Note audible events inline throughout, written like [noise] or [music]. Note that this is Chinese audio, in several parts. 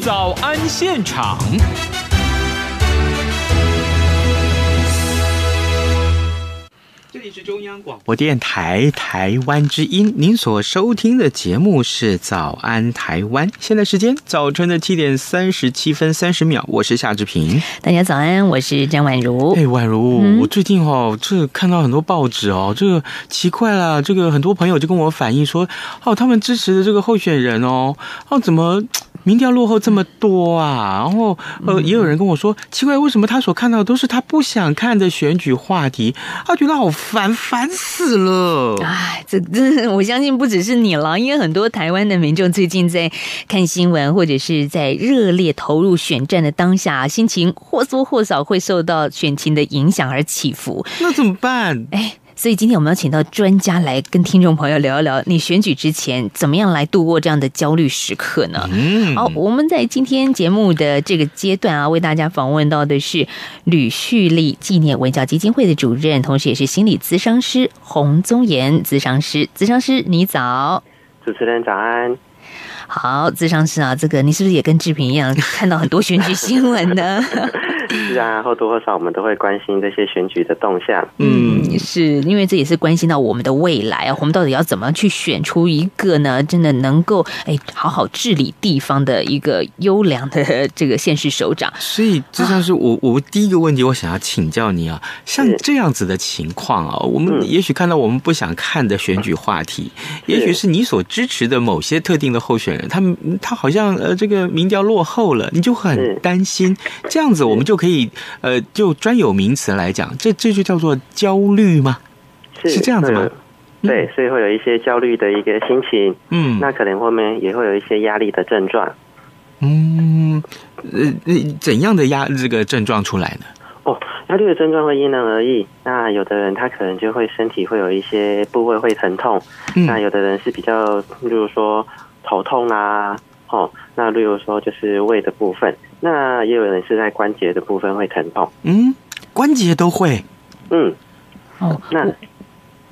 早安现场。这里是中央广播电台台湾之音，您所收听的节目是《早安台湾》，现在时间早晨的七点三十七分三十秒，我是夏志平。大家早安，我是张婉如。哎，婉如，我最近哦，这看到很多报纸哦，这个奇怪了，这个很多朋友就跟我反映说，哦，他们支持的这个候选人哦，哦，怎么？民调落后这么多啊，然后呃，也有人跟我说，奇怪，为什么他所看到的都是他不想看的选举话题？他觉得好烦，烦死了。哎，这这，我相信不只是你了，因为很多台湾的民众最近在看新闻，或者是在热烈投入选战的当下，心情或多或少会受到选情的影响而起伏。那怎么办？哎。所以今天我们要请到专家来跟听众朋友聊一聊，你选举之前怎么样来度过这样的焦虑时刻呢？嗯，好，我们在今天节目的这个阶段啊，为大家访问到的是吕旭立纪念文教基金会的主任，同时也是心理咨商师洪宗岩咨商师。咨商师，你早，主持人早安。好，咨商师啊，这个你是不是也跟志平一样看到很多选举新闻呢？[laughs] 是啊，或多或少我们都会关心这些选举的动向。嗯，是因为这也是关心到我们的未来啊，我们到底要怎么去选出一个呢？真的能够哎好好治理地方的一个优良的这个县市首长。所以，就像是我我第一个问题，我想要请教你啊，像这样子的情况啊，我们也许看到我们不想看的选举话题，也许是你所支持的某些特定的候选人，他们他好像呃这个民调落后了，你就很担心。这样子，我们就。可以，呃，就专有名词来讲，这这就叫做焦虑吗？是是这样子吗？对，所以会有一些焦虑的一个心情，嗯，那可能后面也会有一些压力的症状，嗯，呃，怎样的压这个症状出来呢？哦，压力的症状会因人而异，那有的人他可能就会身体会有一些部位会疼痛，那有的人是比较，例如说头痛啊。哦，那例如说就是胃的部分，那也有人是在关节的部分会疼痛。嗯，关节都会。嗯，哦，那，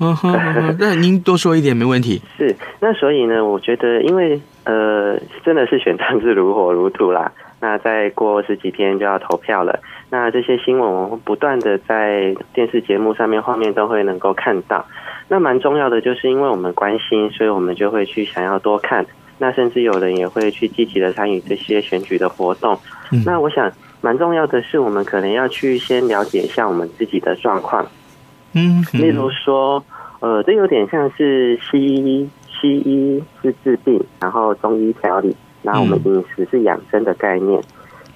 嗯哼，那您多说一点没问题。是，那所以呢，我觉得因为呃，真的是选战是如火如荼啦。那再过十几天就要投票了，那这些新闻我们不断的在电视节目上面画面都会能够看到。那蛮重要的，就是因为我们关心，所以我们就会去想要多看。那甚至有人也会去积极的参与这些选举的活动。那我想，蛮重要的是，我们可能要去先了解一下我们自己的状况。嗯，例如说，呃，这有点像是西医，西医是治病，然后中医调理，然后我们饮食是养生的概念。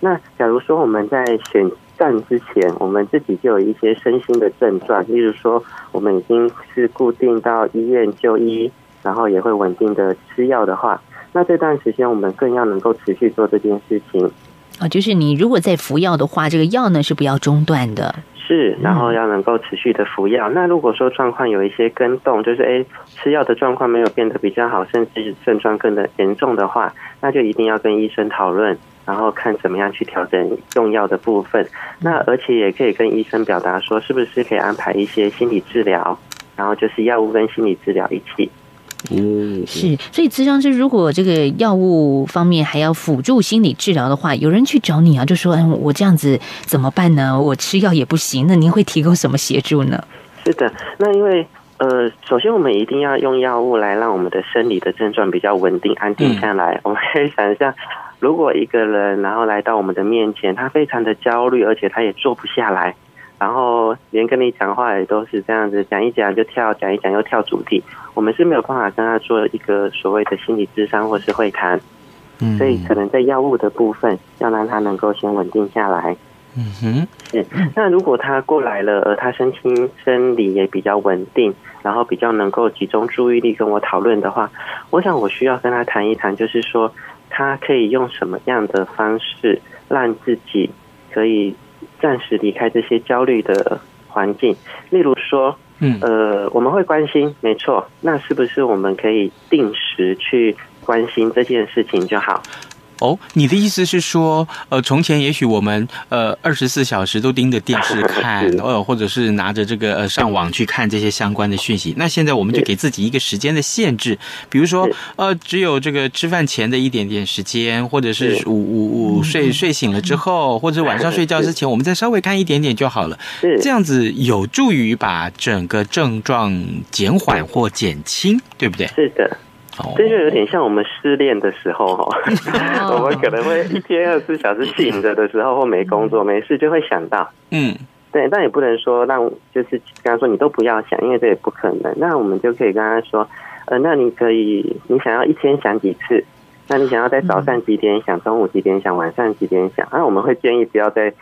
那假如说我们在选战之前，我们自己就有一些身心的症状，例如说，我们已经是固定到医院就医，然后也会稳定的吃药的话。那这段时间，我们更要能够持续做这件事情啊，就是你如果在服药的话，这个药呢是不要中断的。是，然后要能够持续的服药。那如果说状况有一些跟动，就是哎吃药的状况没有变得比较好，甚至症状更的严重的话，那就一定要跟医生讨论，然后看怎么样去调整用药的部分。那而且也可以跟医生表达说，是不是可以安排一些心理治疗，然后就是药物跟心理治疗一起。嗯，是，所以咨商师如果这个药物方面还要辅助心理治疗的话，有人去找你啊，就说，嗯，我这样子怎么办呢？我吃药也不行，那您会提供什么协助呢？是的，那因为呃，首先我们一定要用药物来让我们的生理的症状比较稳定、安定下来。我们可以想一下，如果一个人然后来到我们的面前，他非常的焦虑，而且他也坐不下来。然后连跟你讲话也都是这样子，讲一讲就跳，讲一讲又跳主题。我们是没有办法跟他做一个所谓的心理智商或是会谈，所以可能在药物的部分要让他能够先稳定下来。嗯哼，是。那如果他过来了，而他身心生理也比较稳定，然后比较能够集中注意力跟我讨论的话，我想我需要跟他谈一谈，就是说他可以用什么样的方式让自己可以。暂时离开这些焦虑的环境，例如说，嗯，呃，我们会关心，没错，那是不是我们可以定时去关心这件事情就好？哦，你的意思是说，呃，从前也许我们呃二十四小时都盯着电视看，[laughs] 呃，或者是拿着这个呃上网去看这些相关的讯息。那现在我们就给自己一个时间的限制，比如说呃，只有这个吃饭前的一点点时间，或者是午午午睡睡醒了之后，或者晚上睡觉之前，我们再稍微看一点点就好了。这样子有助于把整个症状减缓或减轻，对不对？是的。这就有点像我们失恋的时候哈，[laughs] 我们可能会一天二十四小时醒着的时候，或没工作没事就会想到，嗯，对，但也不能说让就是跟他说你都不要想，因为这也不可能。那我们就可以跟他说，呃，那你可以，你想要一天想几次？那你想要在早上几点想，中午几点想，晚上几点想？那我们会建议不要在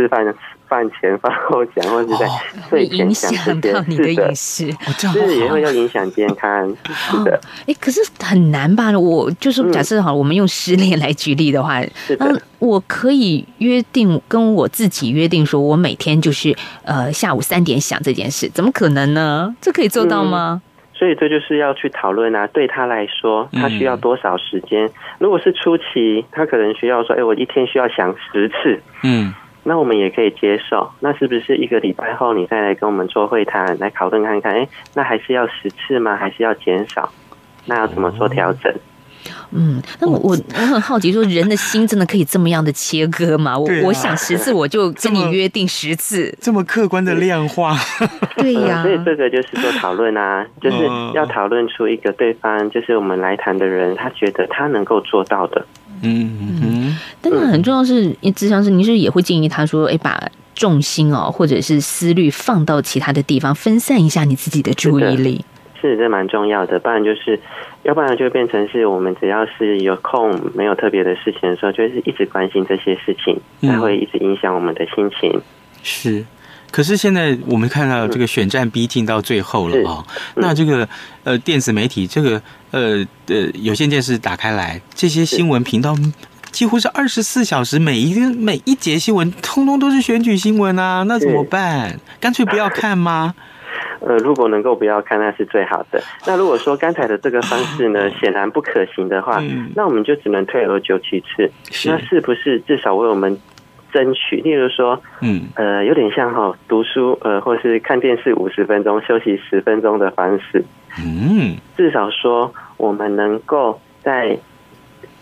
吃饭。饭前饭后想，或者在睡前想这些，是的，是也会要影响健康，是的。哎，可是很难吧？我就是假设好，我们用失恋来举例的话，嗯，我可以约定跟我自己约定，说我每天就是呃下午三点想这件事，怎么可能呢？这可以做到吗？所以这就是要去讨论啊。对他来说，他需要多少时间？如果是初期，他可能需要说，哎，我一天需要想十次，嗯。那我们也可以接受，那是不是一个礼拜后你再来跟我们做会谈，来讨论看看？哎，那还是要十次吗？还是要减少？那要怎么做调整？嗯，那我我我很好奇，说人的心真的可以这么样的切割吗？我我想十次，我就跟你约定十次，这么客观的量化，对呀。所以这个就是做讨论啊，[laughs] 就是要讨论出一个对方，就是我们来谈的人，他觉得他能够做到的。嗯嗯，但是很重要是，智商是，你是也会建议他说，哎，把重心哦，或者是思虑放到其他的地方，分散一下你自己的注意力。是，这蛮重要的，不然就是，要不然就变成是我们只要是有空没有特别的事情的时候，就是一直关心这些事情，才会一直影响我们的心情。是。可是现在我们看到这个选战逼近到最后了啊，那这个呃电子媒体这个呃呃有线电视打开来，这些新闻频道几乎是二十四小时，每一个每一节新闻通通都是选举新闻啊，那怎么办？干脆不要看吗？[laughs] 呃，如果能够不要看，那是最好的。那如果说刚才的这个方式呢，[laughs] 显然不可行的话，那我们就只能退而求其次。那是不是至少为我们？争取，例如说，嗯，呃，有点像哈读书，呃，或是看电视五十分钟，休息十分钟的方式，嗯，至少说我们能够在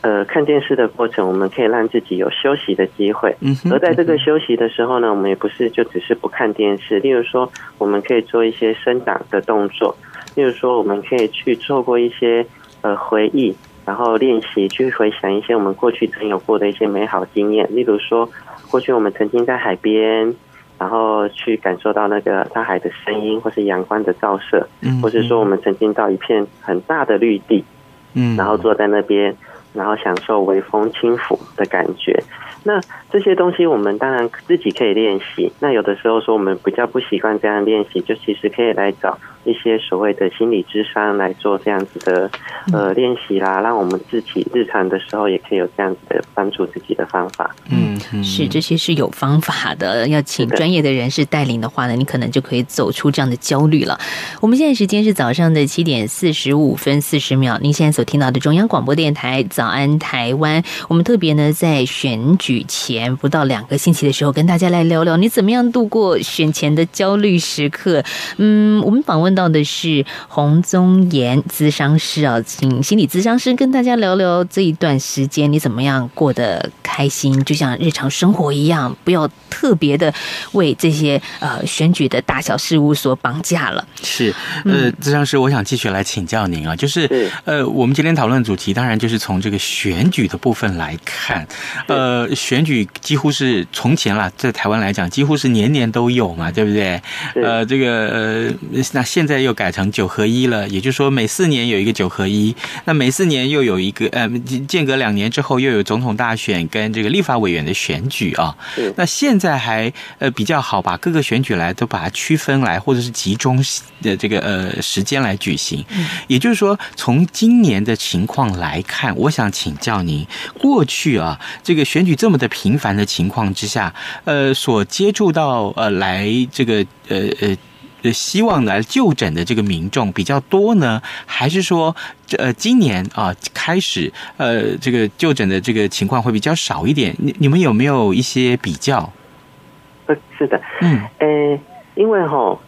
呃看电视的过程，我们可以让自己有休息的机会，嗯，而在这个休息的时候呢，我们也不是就只是不看电视，例如说，我们可以做一些伸展的动作，例如说，我们可以去做过一些呃回忆，然后练习去回想一些我们过去曾有过的一些美好经验，例如说。过去我们曾经在海边，然后去感受到那个大海的声音，或是阳光的照射，嗯，或是说我们曾经到一片很大的绿地，嗯，然后坐在那边，然后享受微风轻抚的感觉。那这些东西我们当然自己可以练习。那有的时候说我们比较不习惯这样练习，就其实可以来找一些所谓的心理智商来做这样子的呃练习啦，让我们自己日常的时候也可以有这样子的帮助自己的方法。嗯。是，这些是有方法的。要请专业的人士带领的话呢，你可能就可以走出这样的焦虑了。我们现在时间是早上的七点四十五分四十秒。您现在所听到的中央广播电台《早安台湾》，我们特别呢在选举前不到两个星期的时候，跟大家来聊聊你怎么样度过选前的焦虑时刻。嗯，我们访问到的是洪宗岩咨商师啊，请心理咨商师跟大家聊聊这一段时间你怎么样过得开心，就像日常。生活一样，不要特别的为这些呃选举的大小事务所绑架了。是，呃，咨商师，我想继续来请教您啊，就是呃，我们今天讨论主题，当然就是从这个选举的部分来看。呃，选举几乎是从前啦，在台湾来讲，几乎是年年都有嘛，对不对？呃，这个呃，那现在又改成九合一了，也就是说每四年有一个九合一，那每四年又有一个呃，间隔两年之后又有总统大选跟这个立法委员的选。选举啊，那现在还呃比较好，把各个选举来都把它区分来，或者是集中的这个呃时间来举行。也就是说，从今年的情况来看，我想请教您，过去啊这个选举这么的频繁的情况之下，呃所接触到呃来这个呃呃希望来就诊的这个民众比较多呢，还是说呃今年啊开始呃这个就诊的这个情况会比较少一点？你你们有没有一些比较？呃，是的，嗯，呃，因为哈，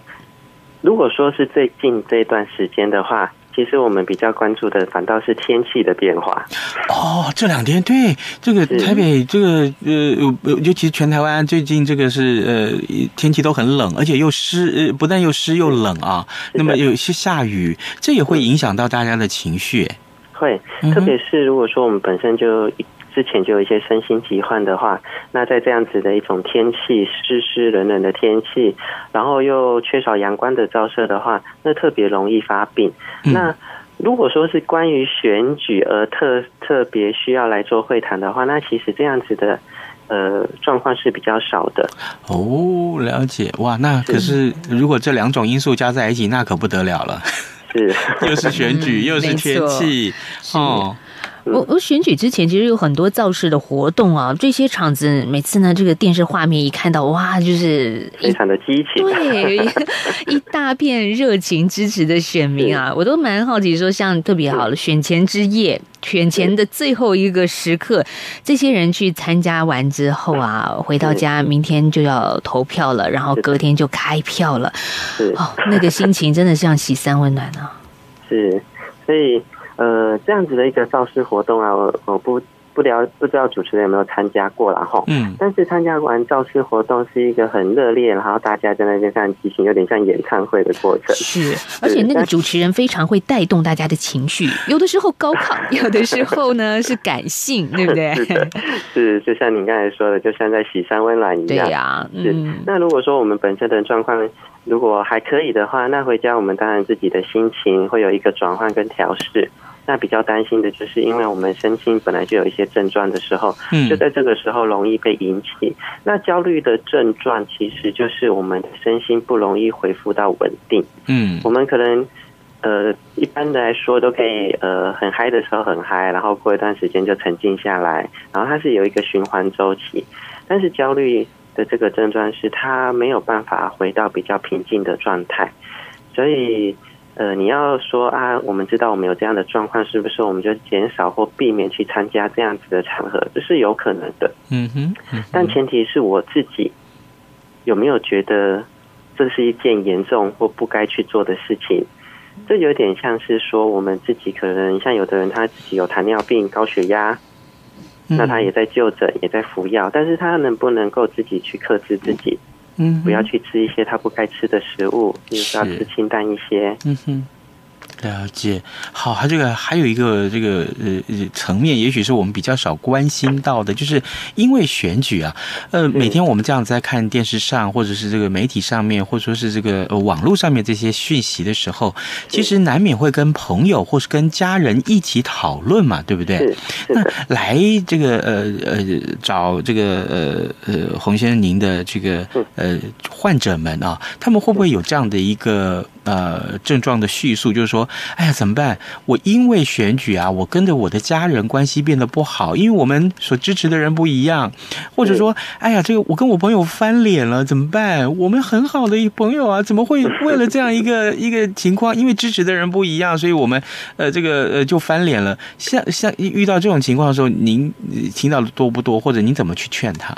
如果说是最近这段时间的话。其实我们比较关注的反倒是天气的变化。哦，这两天对这个台北这个呃，尤其全台湾最近这个是呃天气都很冷，而且又湿，呃不但又湿又冷啊。那么有些下雨，这也会影响到大家的情绪。会，特别是如果说我们本身就。之前就有一些身心疾患的话，那在这样子的一种天气湿湿冷冷的天气，然后又缺少阳光的照射的话，那特别容易发病。那如果说是关于选举而特特别需要来做会谈的话，那其实这样子的呃状况是比较少的。哦，了解哇，那可是如果这两种因素加在一起，那可不得了了。是，[laughs] 又是选举，又是天气，哦。我我选举之前其实有很多造势的活动啊，这些场子每次呢，这个电视画面一看到，哇，就是非常的激情，[laughs] 对，一大片热情支持的选民啊，我都蛮好奇，说像特别好了，选前之夜，选前的最后一个时刻，这些人去参加完之后啊，回到家，明天就要投票了，然后隔天就开票了，哦，那个心情真的像喜三温暖啊，[laughs] 是，所以。呃，这样子的一个造势活动啊，我我不不了不知道主持人有没有参加过了哈。嗯。但是参加完造势活动是一个很热烈，然后大家在那边上激情，有点像演唱会的过程。是，而且那个主持人非常会带动大家的情绪，有的时候高亢，[laughs] 有的时候呢是感性，对不对？是，就像您刚才说的，就像在喜山温暖一样。对呀。是。那如果说我们本身的状况如果还可以的话，那回家我们当然自己的心情会有一个转换跟调试。那比较担心的就是，因为我们身心本来就有一些症状的时候，就在这个时候容易被引起。那焦虑的症状其实就是我们的身心不容易恢复到稳定。嗯，我们可能呃一般的来说都可以呃很嗨的时候很嗨，然后过一段时间就沉静下来，然后它是有一个循环周期。但是焦虑的这个症状是它没有办法回到比较平静的状态，所以。呃，你要说啊，我们知道我们有这样的状况，是不是我们就减少或避免去参加这样子的场合？这是有可能的。嗯哼，但前提是我自己有没有觉得这是一件严重或不该去做的事情？这有点像是说，我们自己可能像有的人他自己有糖尿病、高血压，那他也在就诊，也在服药，但是他能不能够自己去克制自己？嗯，不要去吃一些他不该吃的食物，就是要吃清淡一些。嗯哼。了解，好，它这个还有一个这个呃层面，也许是我们比较少关心到的，就是因为选举啊，呃，每天我们这样在看电视上，或者是这个媒体上面，或者说是这个网络上面这些讯息的时候，其实难免会跟朋友或是跟家人一起讨论嘛，对不对？那来这个呃呃找这个呃呃洪先生您的这个呃患者们啊，他们会不会有这样的一个？呃，症状的叙述就是说，哎呀，怎么办？我因为选举啊，我跟着我的家人关系变得不好，因为我们所支持的人不一样，或者说，哎呀，这个我跟我朋友翻脸了，怎么办？我们很好的朋友啊，怎么会为了这样一个 [laughs] 一个情况，因为支持的人不一样，所以我们呃，这个呃就翻脸了。像像遇到这种情况的时候，您听到的多不多？或者您怎么去劝他？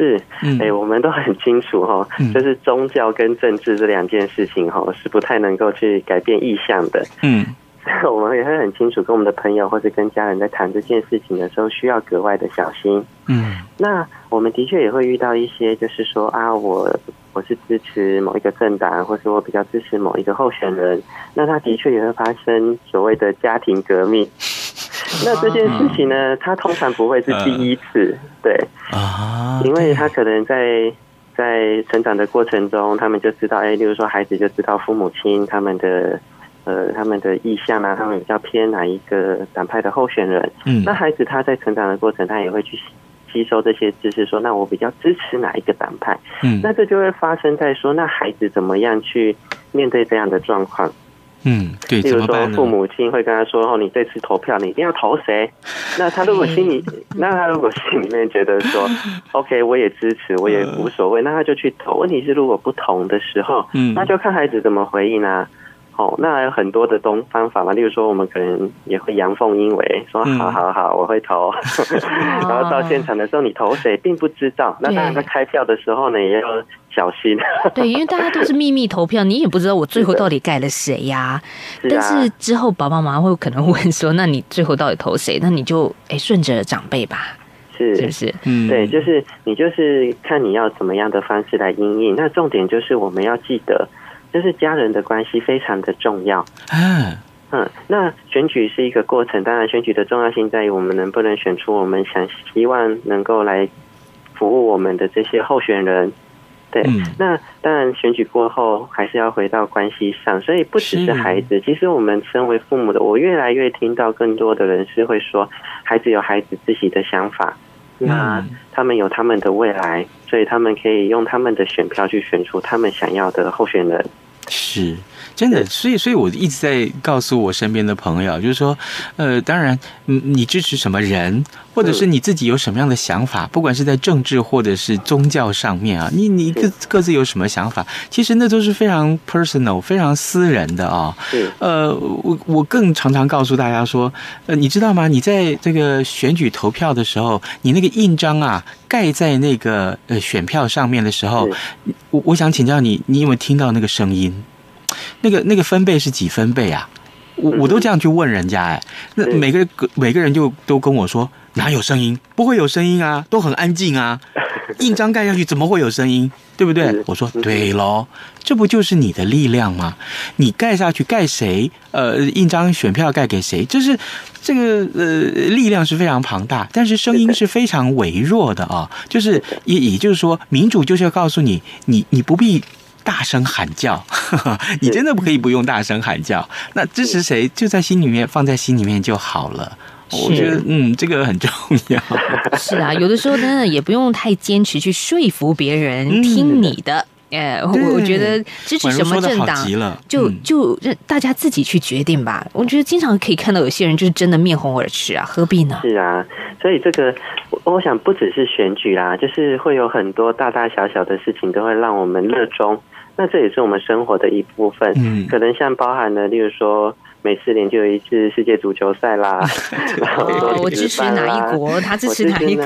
是，哎，我们都很清楚哈，就是宗教跟政治这两件事情哈，是不太能够去改变意向的。嗯，[laughs] 我们也会很清楚，跟我们的朋友或者跟家人在谈这件事情的时候，需要格外的小心。嗯，那我们的确也会遇到一些，就是说啊，我我是支持某一个政党，或者我比较支持某一个候选人，那他的确也会发生所谓的家庭革命。[laughs] 那这件事情呢，他通常不会是第一次，对。啊，因为他可能在在成长的过程中，他们就知道，哎，例如说孩子就知道父母亲他们的呃他们的意向啊，他们比较偏哪一个党派的候选人，嗯，那孩子他在成长的过程，他也会去吸收这些知识，说那我比较支持哪一个党派，嗯，那这就会发生在说，那孩子怎么样去面对这样的状况？嗯，对，例如说父母亲会跟他说：“哦，你这次投票你一定要投谁？” [laughs] 那他如果心里，那他如果心里面觉得说：[laughs] “OK，我也支持，我也无所谓。”那他就去投。问题是如果不同的时候，嗯，那就看孩子怎么回应啊。哦，那还有很多的东方法嘛，例如说，我们可能也会阳奉阴违，说好好好，我会投。[laughs] 然后到现场的时候，你投谁并不知道。那当然在开票的时候呢，也要小心。[laughs] 对，因为大家都是秘密投票，你也不知道我最后到底盖了谁呀。但是之后爸爸妈妈会可能问说，那你最后到底投谁？那你就哎顺着长辈吧，是是不是？嗯，对，就是你就是看你要怎么样的方式来应应。那重点就是我们要记得。就是家人的关系非常的重要。嗯嗯，那选举是一个过程，当然选举的重要性在于我们能不能选出我们想希望能够来服务我们的这些候选人。对，那当然选举过后还是要回到关系上，所以不只是孩子，其实我们身为父母的，我越来越听到更多的人是会说，孩子有孩子自己的想法，那他们有他们的未来，所以他们可以用他们的选票去选出他们想要的候选人。是。真的，所以，所以我一直在告诉我身边的朋友，就是说，呃，当然，你你支持什么人，或者是你自己有什么样的想法，不管是在政治或者是宗教上面啊，你你各各自有什么想法，其实那都是非常 personal、非常私人的啊。呃，我我更常常告诉大家说，呃，你知道吗？你在这个选举投票的时候，你那个印章啊盖在那个呃选票上面的时候，我我想请教你，你有没有听到那个声音？那个那个分贝是几分贝啊？我我都这样去问人家哎，那每个每个人就都跟我说哪有声音？不会有声音啊，都很安静啊。[laughs] 印章盖下去怎么会有声音？对不对？我说对喽，这不就是你的力量吗？你盖下去盖谁？呃，印章选票盖给谁？就是这个呃力量是非常庞大，但是声音是非常微弱的啊。就是也也就是说，民主就是要告诉你，你你不必。大声喊叫，[laughs] 你真的不可以不用大声喊叫。那支持谁就在心里面放在心里面就好了。我觉得，嗯，这个很重要。[laughs] 是啊，有的时候真的也不用太坚持去说服别人听你的。哎，我我觉得支持什么政党，就就让大家自己去决定吧。我觉得经常可以看到有些人就是真的面红耳赤啊，何必呢？是啊，所以这个我想不只是选举啦，就是会有很多大大小小的事情都会让我们热衷。那这也是我们生活的一部分，嗯，可能像包含了，例如说每四年就有一次世界足球赛啦，[laughs] 哦，我支持哪一国，他支持哪一个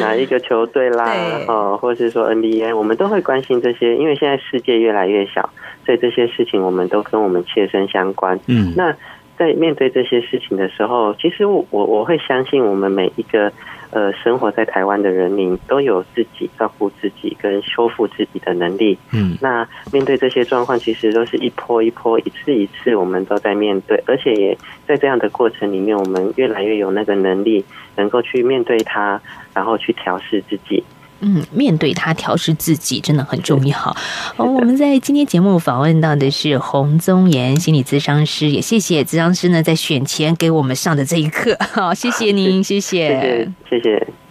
哪一个球队啦，哦，或者是说 NBA，我们都会关心这些，因为现在世界越来越小，所以这些事情我们都跟我们切身相关。嗯，那在面对这些事情的时候，其实我我会相信我们每一个。呃，生活在台湾的人民都有自己照顾自己跟修复自己的能力。嗯，那面对这些状况，其实都是一波一波、一次一次，我们都在面对，而且也在这样的过程里面，我们越来越有那个能力，能够去面对它，然后去调试自己。嗯，面对他调试自己真的很重要。哦，我们在今天节目访问到的是洪宗岩心理咨商师，也谢谢咨商师呢在选前给我们上的这一课。好，谢谢您，谢谢，谢谢。